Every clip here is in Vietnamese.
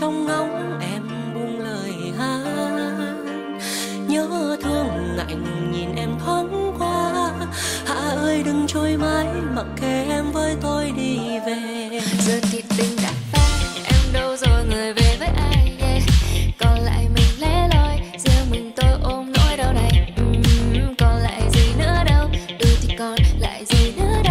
trong ngóng em buông lời hát. Nhớ thương lạnh nhìn em thoáng qua. Hạ ơi đừng trôi mãi mặc kệ em với tôi đi về. Giờ thì tình đã phai em đâu rồi người về với ai yeah. còn lại mình lẻ loi riêng mình tôi ôm nỗi đau này. Ừm, còn lại gì nữa đâu? Ừ thì còn lại gì nữa đâu?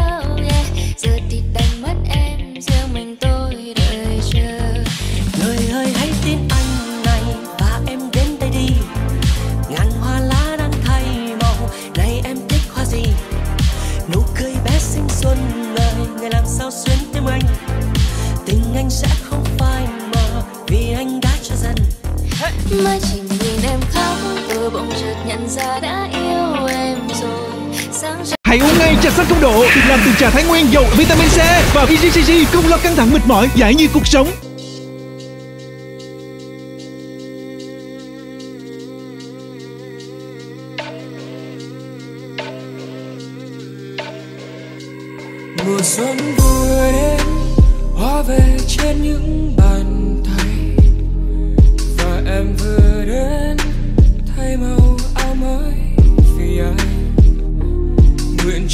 Mới chỉ nhìn em khóc từ bỗng chợt nhận ra đã yêu em rồi sáng Hãy uống ngay trà xanh không độ được làm từ trà Thái Nguyên giàu vitamin C và EGCG cùng lo căng thẳng mệt mỏi giải nhiệt cuộc sống. mùa xuân vừa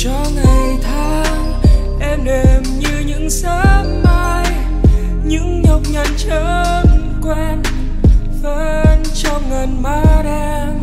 cho ngày tháng, em đêm như những sớm mai những nhọc nhằn chớm quen vẫn trong ngần mắt em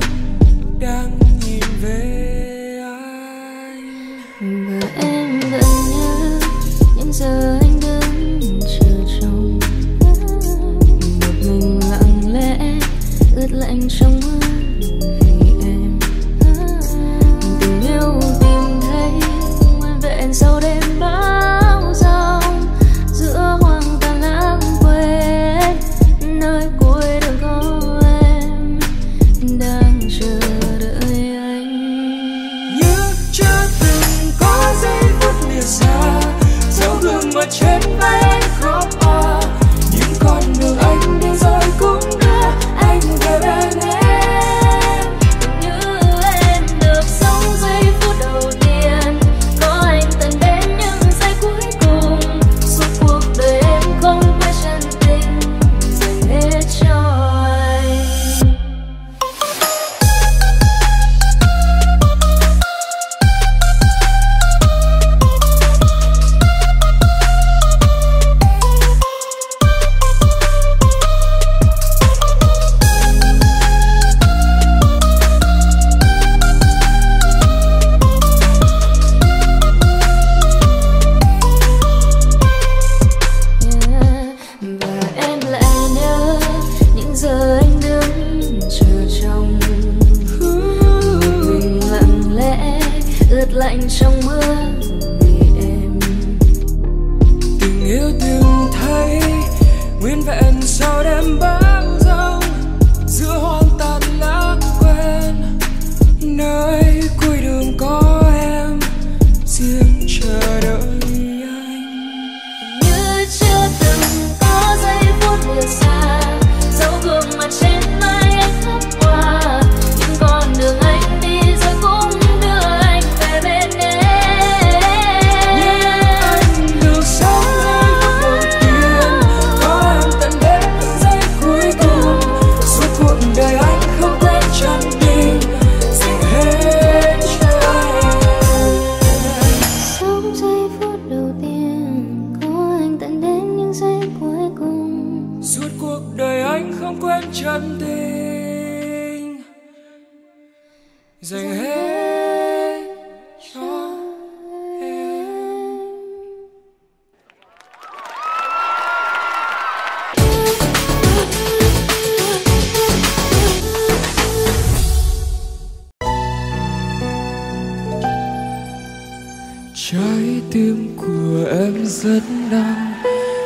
rất đau.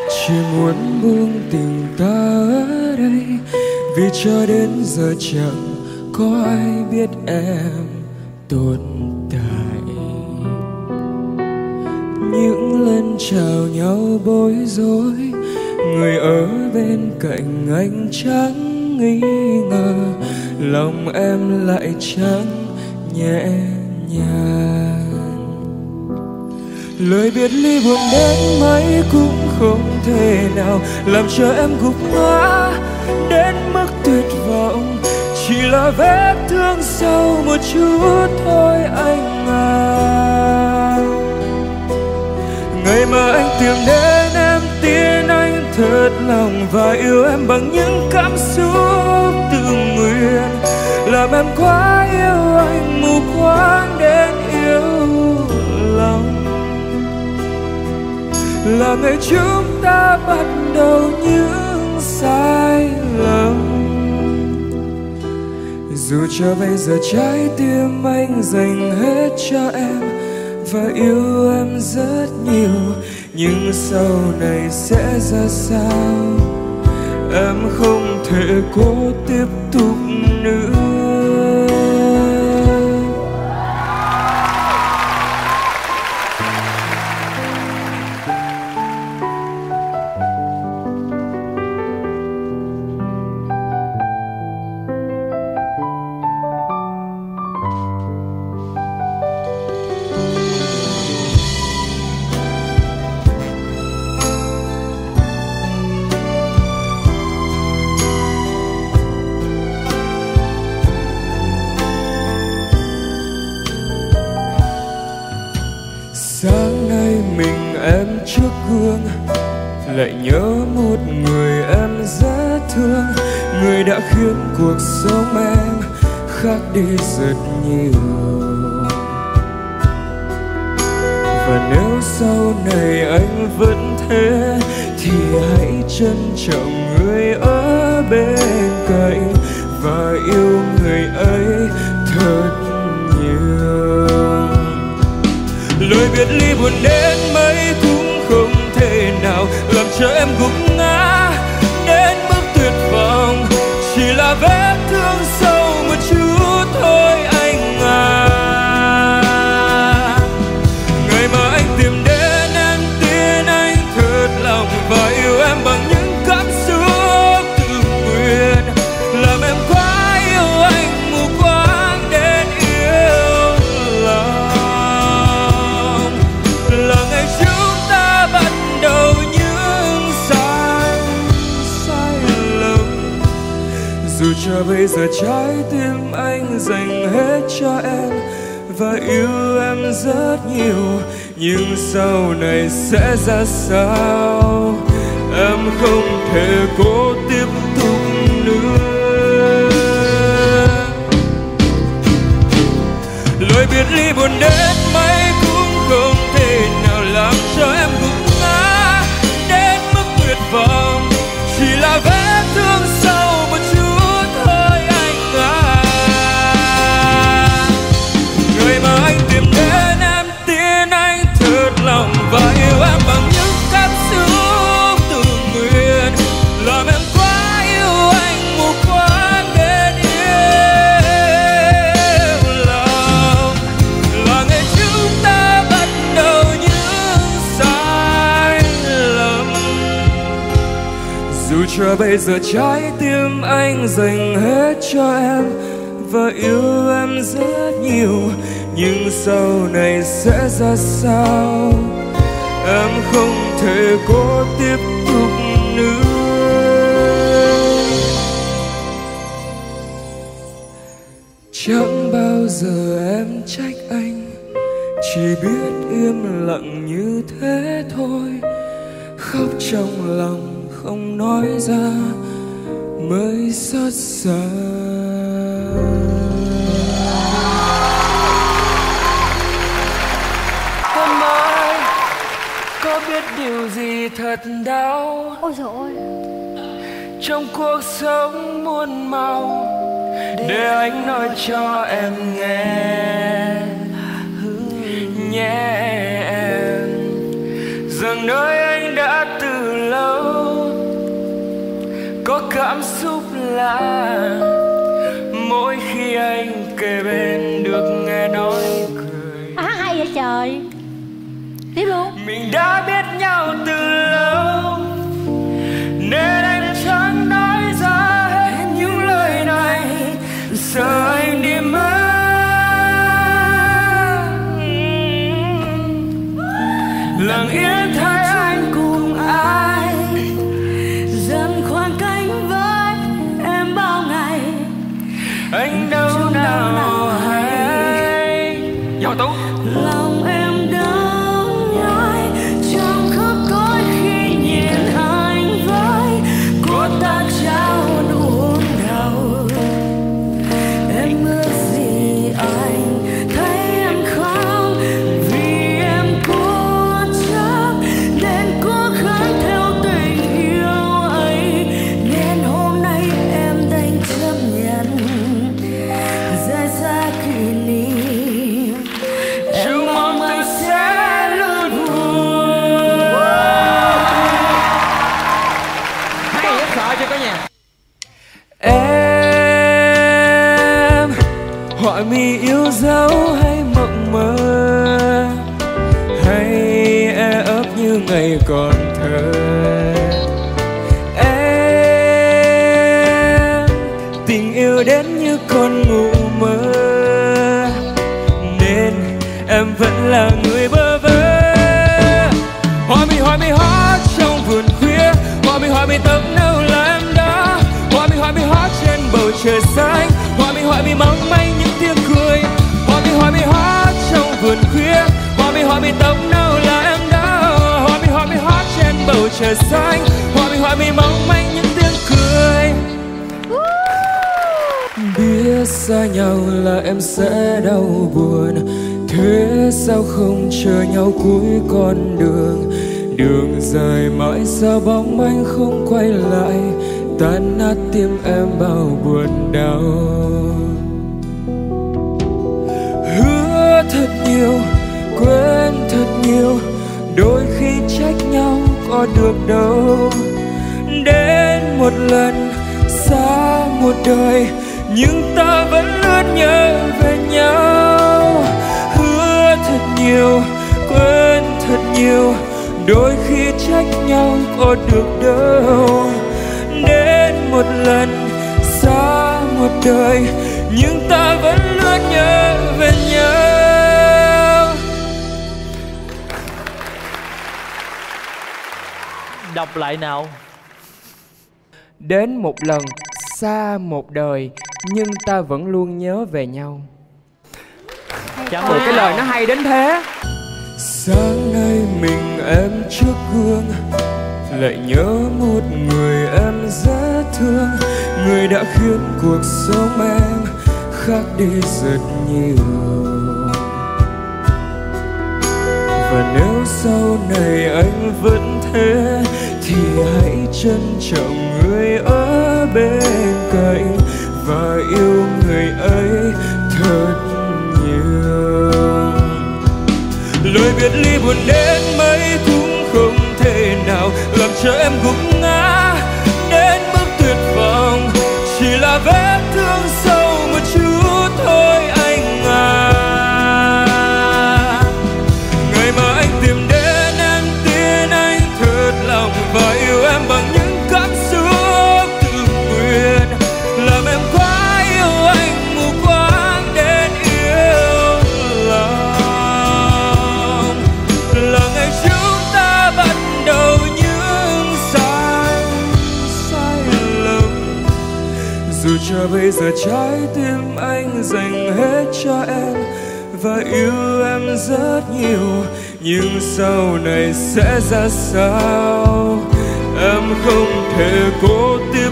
Chỉ muốn buông tình ta ở đây, vì cho đến giờ chẳng có ai biết em tồn tại. Những lần chào nhau bối rối, người ở bên cạnh anh chẳng nghi ngờ, lòng em lại chẳng nhẹ nhàng lời biệt ly buồn đến mấy cũng không thể nào làm cho em gục ngã. Đến mức tuyệt vọng, chỉ là vết thương sâu một chút thôi anh à. Ngày mà anh tìm đến em, tin anh thật lòng và yêu em bằng những cảm xúc tự nguyện. Làm em quá yêu anh, mù quáng đến yêu là ngày chúng ta bắt đầu những sai lầm. Dù cho bây giờ trái tim anh dành hết cho em và yêu em rất nhiều, nhưng sau này sẽ ra sao? Em không thể cố tiếp tục nữa. Lại nhớ một người em rất thương, người đã khiến cuộc sống em khác đi rất nhiều. Và nếu sau này anh vẫn thế, thì hãy trân trọng người ở bên cạnh. Bây giờ trái tim anh dành hết cho em và yêu em rất nhiều, nhưng sau này sẽ ra sao? Em không thể cố tiếp tục nữa. Lời biệt ly buồn đến mấy bây giờ trái tim anh dành hết cho em và yêu em rất nhiều, nhưng sau này sẽ ra sao? Xa Hôm mai có biết điều gì thật đau? Ôi trời ơi trong cuộc sống muôn màu để anh nói cho em nghe. Nhé em. Rằng nơi anh đã từ lâu có cảm xúc lạ mỗi khi anh kề bên được nghe nói cười. À, hay vậy trời. Tiếp luôn. Mình đã biết nhau từ lâu lòng em mi yêu dấu hay mộng mơ, hay e ấp như ngày còn thơ. Em, tình yêu đến như con ngủ mơ, nên em vẫn là người trời xanh. Hòa bình hòa mi mong manh những tiếng cười. Biết xa nhau là em sẽ đau buồn. Thế sao không chờ nhau cuối con đường? Đường dài mãi sao bóng anh không quay lại? Tan nát tim em bao buồn đau. Hứa thật nhiều, quên thật nhiều. Đôi khi trách nhau có được đâu. Đến một lần, xa một đời, nhưng ta vẫn luôn nhớ về nhau. Hứa thật nhiều, quên thật nhiều, đôi khi trách nhau có được đâu. Đến một lần, xa một đời, nhưng ta vẫn đọc lại nào. Đến một lần xa một đời nhưng ta vẫn luôn nhớ về nhau. Cảm Ủa, ơn. cái lời nó hay đến thế. Sáng nay mình em trước gương lại nhớ một người em rất thương. Người đã khiến cuộc sống em khác đi rất nhiều. Và nếu sau này anh vẫn thế thì hãy trân trọng người ở bên cạnh và yêu người ấy thật nhiều. Lời biệt ly buồn đến mấy cũng không thể nào làm cho em gục ngã. Đến mức tuyệt vọng chỉ là vết bây giờ trái tim anh dành hết cho em và yêu em rất nhiều, nhưng sau này sẽ ra sao? Em không thể cố tiếp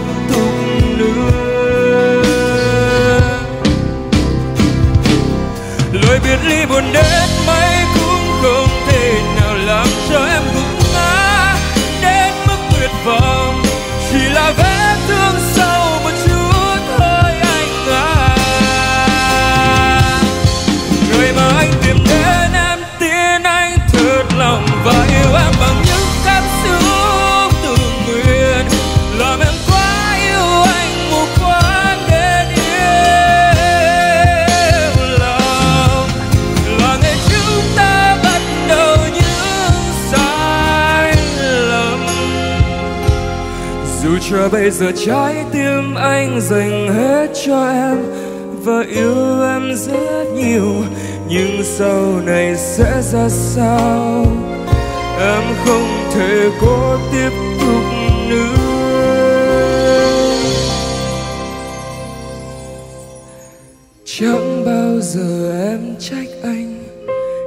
bây giờ trái tim anh dành hết cho em và yêu em rất nhiều, nhưng sau này sẽ ra sao? Em không thể cố tiếp tục nữa. Chẳng bao giờ em trách anh,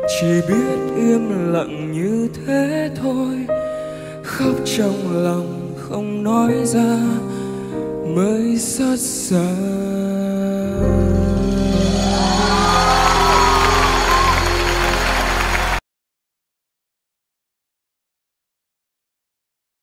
chỉ biết im lặng như thế thôi. Khóc trong lòng không nói ra mới xót xa.